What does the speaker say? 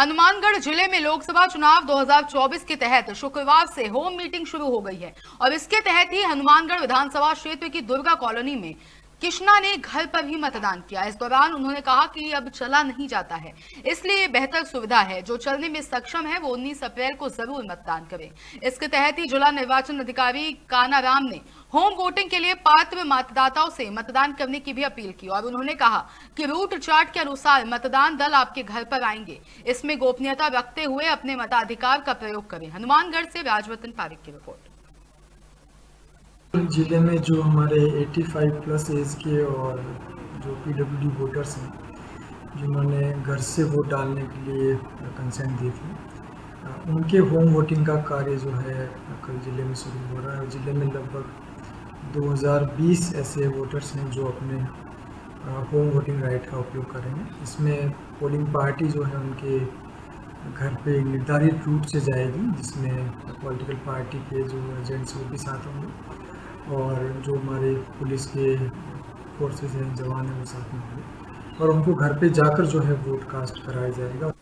हनुमानगढ़ ज़िले में लोकसभा चुनाव 2024 के तहत शुक्रवार से होम मीटिंग शुरू हो गई है। और इसके तहत ही हनुमानगढ़ विधानसभा क्षेत्र की दुर्गा कॉलोनी में कृष्णा ने घर पर ही मतदान किया। इस दौरान उन्होंने कहा कि अब चला नहीं जाता है। इसलिए बेहतर सुविधा है। जो चलने में सक्षम है, वो 19 अप्रैल को ज़रूर मतदान करें। इसके तहत ही जिला निर्वाचन अधिकारी कानाराम ने होम वोटिंग के लिए पात्र मतदाताओं से मतदान करने की भी अपील की और उन्होंने कहा कि रूट चार्ट के अनुसार मतदान दल आपके घर पर आएँगे। इसमें गोपनीयता रखते हुए अपने मताधिकार का प्रयोग करें। हनुमानगढ़ से राजवतन पारिक की रिपोर्ट। ज़िले में जो हमारे 85 प्लस एज के और जो पीडब्ल्यूडी वोटर्स हैं, जिन्होंने घर से वोट डालने के लिए कंसेंट दी थी, उनके होम वोटिंग का कार्य जो है कल ज़िले में शुरू हो रहा है ज़िले में लगभग 2020 ऐसे वोटर्स हैं जो अपने होम वोटिंग राइट का उपयोग करेंगे इसमें पोलिंग पार्टी जो है उनके घर पे निर्धारित रूट से जाएगी, जिसमें पॉलिटिकल पार्टी के जो एजेंट्स वो भी साथ होंगे और जो हमारे पुलिस के फोर्सेस हैं, जवान हैं, वो साथ में होंगे। और उनको घर पे जाकर जो है वोट कास्ट कराया जाएगा।